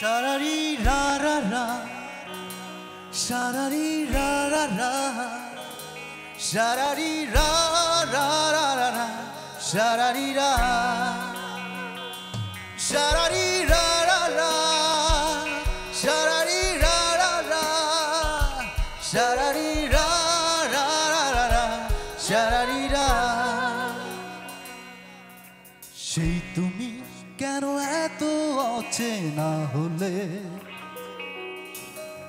Sharari ra ra ra. Sharari ra ra ra. Sharari ra ra ra ra ra. Sharari ra. Sharari ra ra ra. Sharari ra ra ra. Sharari ra অচেনা হলে,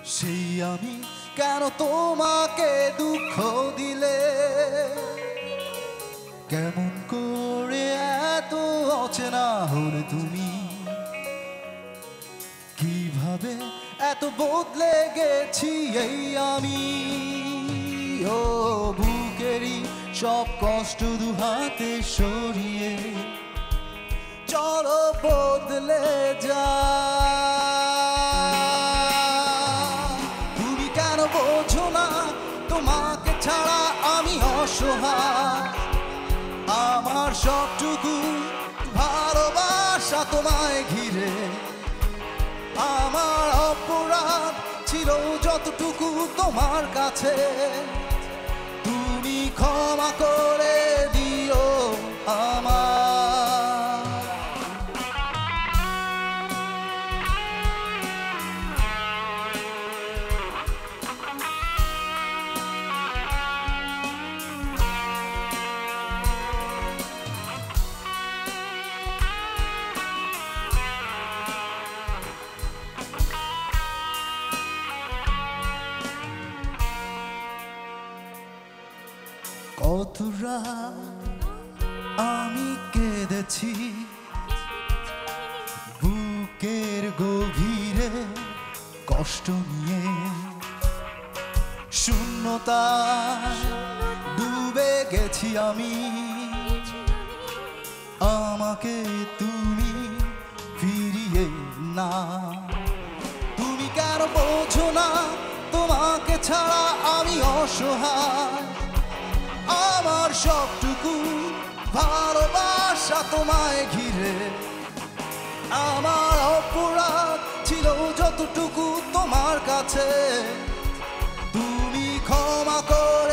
সেই আমি কেন তোমাকে দুঃখ দিলে? কেমন করে এত অচেনা হলে তুমি? কীভাবে এত বদলে গেছি এই আমি? ও বুকেরই সব কষ্ট দু হাতে সরিয়ে চলো বদলে যা। তুমি কেন বোঝো না, তোমাকে ছাড়া আমি অসহায়। আমার সবটুকু ভালোবাসা তোমায় ঘিরে। আমার অপরাধ ছিল যতটুকু তোমার কাছে। তুমি ক্ষমা করে। কত আমি কেঁদেছি। বুকের গভীরে কষ্ট নিয়ে শূন্যতা ডুবে গেছি আমি। আমাকে তুমি ফিরিয়ে না তুমি কেন বোঝো না তোমাকে ছাড়া আমি অসহায়? সবটুকু ভালোবাসা তোমায় ঘিরে। আমার অপরাধ ছিল যতটুকু তোমার কাছে। তুমি ক্ষমা করে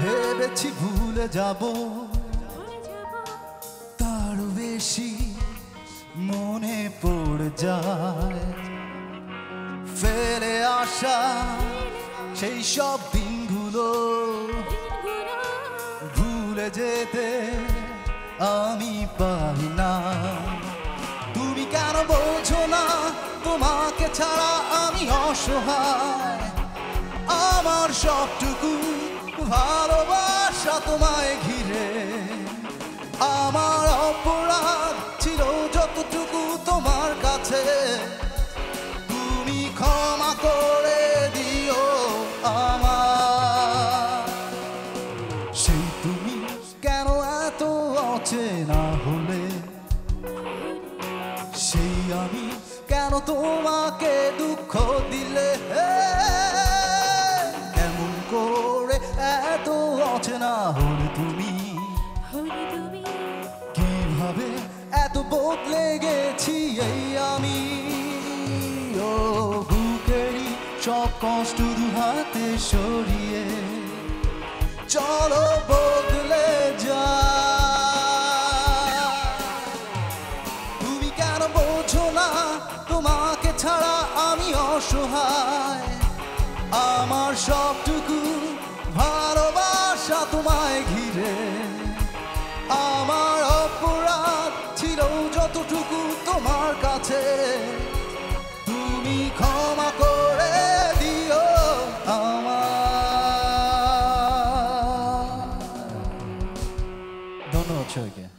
ভেবেছি ভুলে যাব, তার বেশি মনে পড়ে যায়। ফেলে আসা সেই সব দিনগুলো, ভুলে যেতে আমি পারি না। তুমি কেন বোঝো না, তোমাকে ছাড়া আমি অসহায়। আমার সবটুকু ভালোবাসা তোমায় ঘিরে। আমার অপরাধ ছিল যতটুকু কীভাবে এত বদলে গেছি এই আমি। ও বুকেরই সব কষ্ট দু হাতে সরিয়ে। চলো বদলে যা। তুমি কেন বোঝো না, তোমাকে ছাড়া আমি অসহায়। আমার সবটুকু Show.